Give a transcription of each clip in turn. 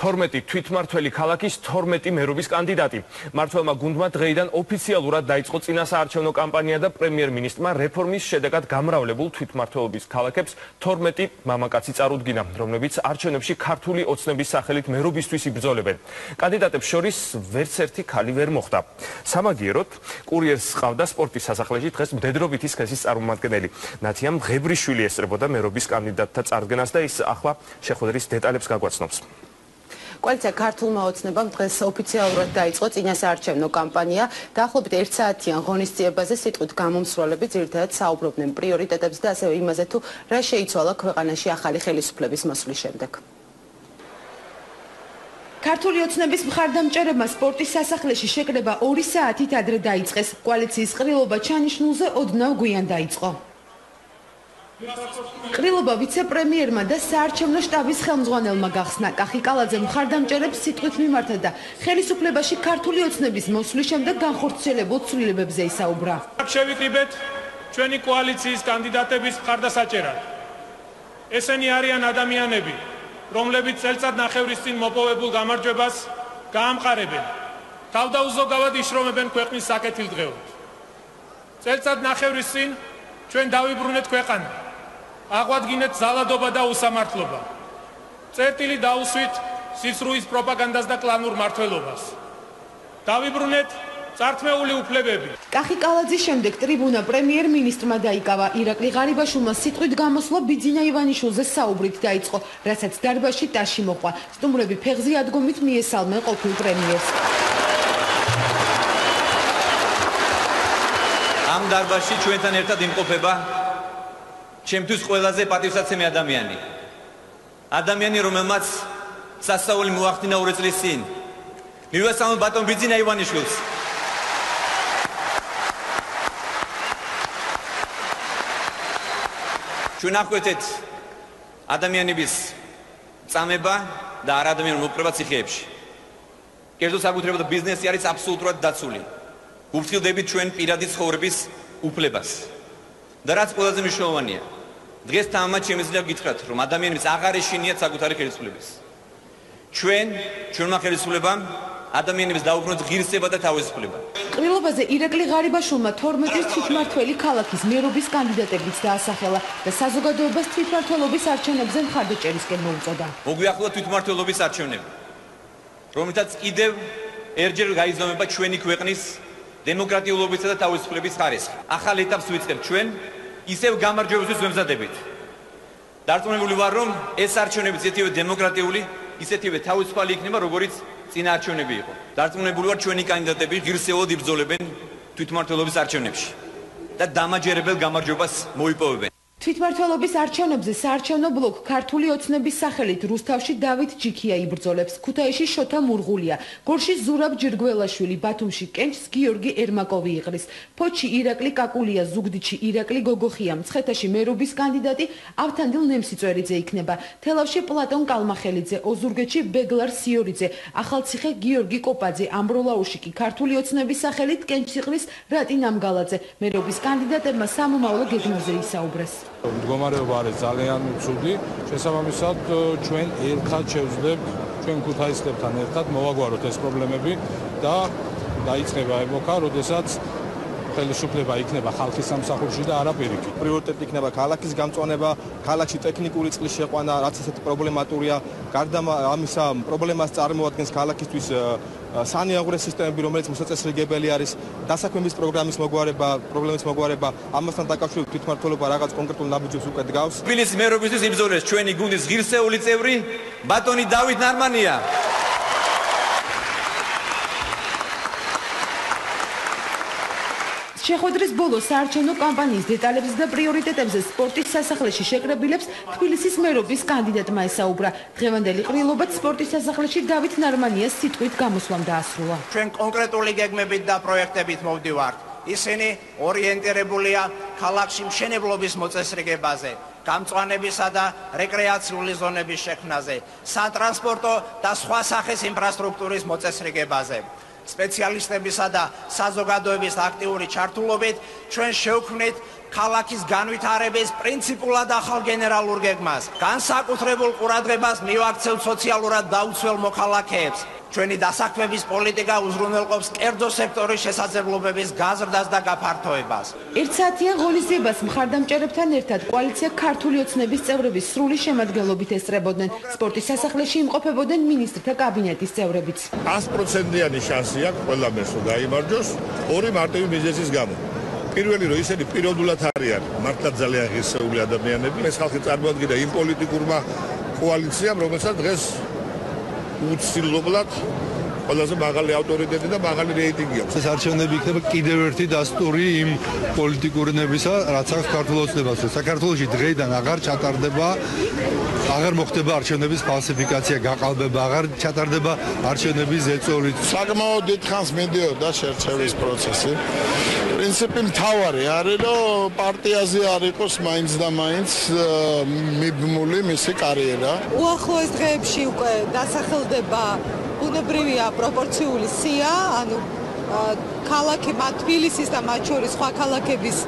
12 თვითმართველი ქალაქის 12 მერობის კანდიდატი. მართლმა გუნდმა დღეიდან ოფიციალურად დაიწყო წინასაარჩევნო კამპანია და პრემიერ-მინისტრმა რეფორმის შედეგად გამრავლებულ თვითმართველობის ქალაქებს 12 მამაკაცი წარუდგინა, რომლებიც არჩევნებში ქართული ოცნების სახელით მერობისთვის იბრძოლებენ. კანდიდატებს შორის ვერც ერთი ქალი ვერ მოხვდა. სამაგიეროდ, კურიერს ყავდა სპორტის სასახლეში დღეს მდედრობითი სქესის წარმომადგენელი. ნათიამ ღებრიშვილი ესწრებოდა მერობის კანდიდატთა წარდგენას და ის ახლა შეხვედრის დეტალებს გაგვაცნობს. კვალიცია ქართულმა ოცნებამ დღეს ოფიციალურად დაიწყო წინასაარჩევნო კამპანია. დაახლოებით 1 საათიან ღონისძიებაზე სიტყვით გამომსვლელები ძირითადად საუბრობდნენ პრიორიტეტებზე და ასევე იმაზე თუ რა შეიცვალა ქვეყანაში ახალი ხელისუფლების მოსვლის შემდეგ. ქართული ოცნების მხარდამჭერებმა სპორტის სასახლეში შეკრება 2 საათით ადრე დაიწყეს. კოალიციის ყრილობა ჩანიშნულზე ოდნავ გვიან დაიწყო. ყრილობა ვიცე-პრემიერმა და საარჩევნო შტაბის ხელმძღვანელმა გახსნა. კახი კალაძე მხარდამჭერებს სიტყვით მიმართა და ხელისუფლებაში ქართული ოცნების მოსვლის შემდეგ განხორციელებულ ცვლილებებზე ისაუბრა. შევიკრიბეთ ჩვენი კოალიციის კანდიდატების მხარდასაჭერად. ესენი არიან ადამიანები, რომლებიც წელწად ნახევრის წინ მოპოვებულ გამარჯვებას გაამყარებენ. თავდაუზოგავად იშრომებენ ქვეყნის საკეთილდღეოდ. წელწად ნახევრის წინ ჩვენ დავიბრუნეთ ქვეყანა. აღვადგინეთ ზალადობა და უსამართლობა. წერტილი დაუსვით სისრუის პროპაგანდას და კლანურ მართლობას. დავიბრუნეთ წართმეული უფლებები. კახი კალაძის შემდეგ ტრიბუნა პრემიერ-მინისტრმა დაიკავა. ირაკლი ღარიბაშვილმა სიტყვით გამოსვლა ბიძინა ივანიშვილზე საუბრით დაიწყო, რასაც დარბაზში ტაში მოყვა. სტუმრები ფეხზე ადგომით მიესალმენ ყოფილ პრემიერს. ამ დარბაზში ჩვენთან ერთად იმყოფება ჩემთვის ყველაზე პატივსაცემი ადამიანი. ადამიანი, რომელმაც სასწაული მოახდინა ორი წლის წინ. მივესალმებ ბატონ ბიძინა ივანიშვილს. ჩვენ აღვეთეთ ადამიანების წამება და არადამიანურ მოპყრობა ციხეებში. კერძო საკუთრება და ბიზნესი არის აბსოლუტურად დაცული. გუფრთხილდებით ჩვენ პირადი ცხოვრების უფლებას. და რაც ყველაზე მნიშვნელოვანია, დღეს თამამად შემიძლია გითხრათ, რომ ადამიანებს აღარ ეშინიათ საკუთარი ხელისუფლების. ჩვენ, ჩვენმა ხელისუფლებამ ადამიანებს დაუბრუნოთ ღირსება და თავისუფლება. ყრილობაზე ირაკლი ღარიბაშვილმა 12-ის თვითმართველი ქალაქის მერობის კანდიდატებიც დაასახელა და საზოგადოებას თვითმართველობის არჩევნებზე მხარდაჭერისკენ მოუწოდა. მოგვიახლოთ თვითმართველობის არჩევნები, რომლითაც კიდევ ერჯერ გაიზომება ჩვენი ქვეყნის დემოკრატიულობისა და თავისუფლების ხარისხი. ახალ ეტაპს ვიწყებთ ჩვენ ისევ გამარჯვებისთვის ვემზადებით. დარწმუნებული ვარ, რომ ეს არჩევნები ისეთივე დემოკრატიული, ისეთივე თავისუფალი იქნება, როგორც წინა არჩევნები იყო. დარწმუნებული ვარ, ჩვენი კანდიდატები ღირსეულად იბრძოლებენ თვითმმართველობის არჩევნებში და დამაჯერებელ გამარჯვებას მოიპოვებენ. თვითმართველობის არჩევნებზე საარჩევნო ბლოკ ქართული ოცნების სახელით რუსთავში დავით ჯიქია იბრძოლებს. ქუთაისში შოთა მურღულია. გორში ზურაბ ჯირგველაშვილი ბათუმში კენჭს გიორგი ერმაკოვი იყრის. ფოჩი ირაკლი კაკულია ზუგდიდში ირაკლი გოგოხია. მცხეთაში მერობის კანდიდატი ავთანდილ ნემსიწვერიძე იქნება. თელავში პლატონ კალმახელიძე ოზურგეთში ბეგლარ სიორიძე ახალციხე გიორგი კოპაძე ამბროლაუში კი ქართული ოცნების სახელით კენჭს იყრის რატინ ამგალაძე მერობის კანდიდატებმა სამომავლო გეგმაზე ისაუბრეს მდგომარეობა არის ძალიან ცუდი. შესაბამისად, ჩვენ ერთად შევძლებთ ჩვენ ქუთაისლებთან ერთად მოვაგვაროთ ეს პრობლემები და დაიწყება ეპოქა, როდესაც ხელისუფლება იქნება ხალხის სამსახურში და არა პირიქით. პრიორიტეტი იქნება ქალაქის გამწვანება, ქალაქში ტექნიკური წყლის შეყვანა, რაც ესეთი პრობლემატურია. გარდა ამისა, პრობლემას წარმოადგენს ქალაქისთვის სანიაღურე სისტემები, რომელიც მოსაწესრიგებელი არის, დასაქმების პროგრამის მოგვარება, პრობლემის მოგვარება, ამასთან დაკავშირებით თვითმმართველობა რაღაც კონკრეტულ ნაბიჯებს უკვე დგავს. თბილისის მერობისთვის იბრძოლეს ჩვენი გუნდის ღირსეული წევრი ბატონი დავით ნარმანია. შეხვედრის ბოლოს საარჩევნო კამპანიის დეტალებზე და პრიორიტეტებზე სპორტის სასახლეში შეკრებილებს თბილისის მერობის კანდიდატმა ესაუბრა. დღევანდელი ყრილობაც სპორტის სასახლეში დავით ნარმანიას სიტყვით გამოსვლამ დაასრულა. ჩვენ კონკრეტული გეგმებით და პროექტებით მოვდივართ. ისინი ორიენტირებულია ქალაქში მშენებლობის მოწესრიგებაზე, გამწვანებისა და რეკრეაციული ზონების შექმნაზე, სატრანსპორტო და სხვა სახის ინფრასტრუქტურის მოწესრიგებაზე. სპეციალისტებისა და საზოგადოების აქტიური ჩართულობით ჩვენ შევქმნით ქალაქის განვითარების პრინციპულად ახალ გენერალურ გეგმას. განსაკუთრებულ ყურადღებას მივაქცევთ სოციალურად დაუცველ მოქალაქეებს. ჩვენი დასაქმების პოლიტიკა უზრუნველყოფს კერძო სექტორის შესაძლებლობების გაზრდას და გაფართოებას. ერთსაათიან ღონისძიებას მხარდამჭერებთან ერთად კოალიცია ქართული ოცნების წევრების სრული შემადგენლობით ესწრებოდნენ. სპორტის სასახლეში იმყოფებოდნენ მინისტრთა კაბინეტის წევრებიც. 100%-იანი შანსი აქვს ყველა მერს რომ გაიმარჯოს ორი მარტივი მიზეზის გამო. პირველი რომ ისინი პიროვნულად არიან მართლა ძალიან ღირსეული ადამიანები, ეს ხალხი წარმოადგენდა იმ პოლიტიკურმა კოალიციამ, რომელსაც დღეს უცილებლად ყველაზე მაღალი ავტორიტეტი და მაღალი რეიტინგი აქვს. ეს არჩევნები იქნება კიდევ ერთი დასტური იმ პოლიტიკურნებისა, რაც აქვს საქართველოს ოცნებას. საქართველოში დღეიდან აღარ ჩატარდება აღარ მოხდება არჩევნების ფალსიფიკაცია, გაყალბება, აღარ ჩატარდება არჩევნების ზეწოლით. საკმაოდ დიდხანს მიდიოდა შერჩევის პროცესი. პრინციპი მთავარი არის, რომ პარტიაზე არ იყოს მაინც და მაინც მიბმული მისი კარიერა. უახლოეს დღეებში უკვე დასახელდება ბუნებრივია პროპორციული სია, ანუ ქალაქი მათ თბილისის და მათ შორის სხვა ქალაქების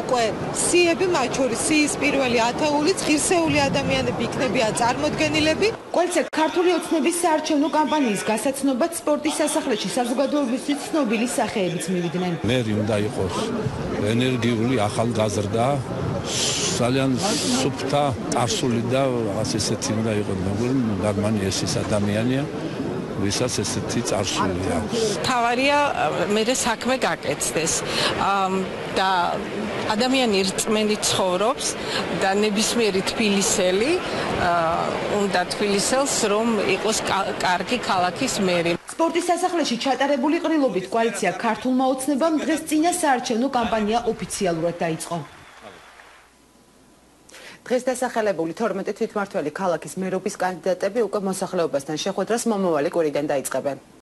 უკვე სიები მათ შორის სიის პირველი ათეულიც ღირსეული ადამიანები იქნებიან წარმოდგენილები. კოლცე ქართული ოცნების საარჩევნო კამპანიის გასაცნობად სპორტის სასახლეში საზოგადოებისთვის ცნობილი სახეებიც მივიდნენ. მერი უნდა იყოს ენერგიული ახალგაზრდა ძალიან სუფთა, წარსული და რაღაც ესეთი უნდა იყოს. მეგობრ, გარმანი ეს ის ადამიანია. ვისაც ესეთი წარსული აქვს. თავარია მე საქმე გაკეთდეს. და ადამიანი რწმენით ცხოვრობს და ნებისმიერი თბილისელი უნდა თბილისელს რომ იყოს კარგი ქალაქის მერი. სპორტის სასახლეში ჩატარებული ყრილობით კოალიცია ქართულმა ოცნებამ დღეს წინა საარჩევნო კამპანია ოფიციალურად დაიწყო. დღეს დასახელებული 12 თვითმართველი ქალაქის მერობის კანდიდატები უკვე მოსახლეობასთან შეხვედრას მომავალი კვირიდან დაიწყებენ.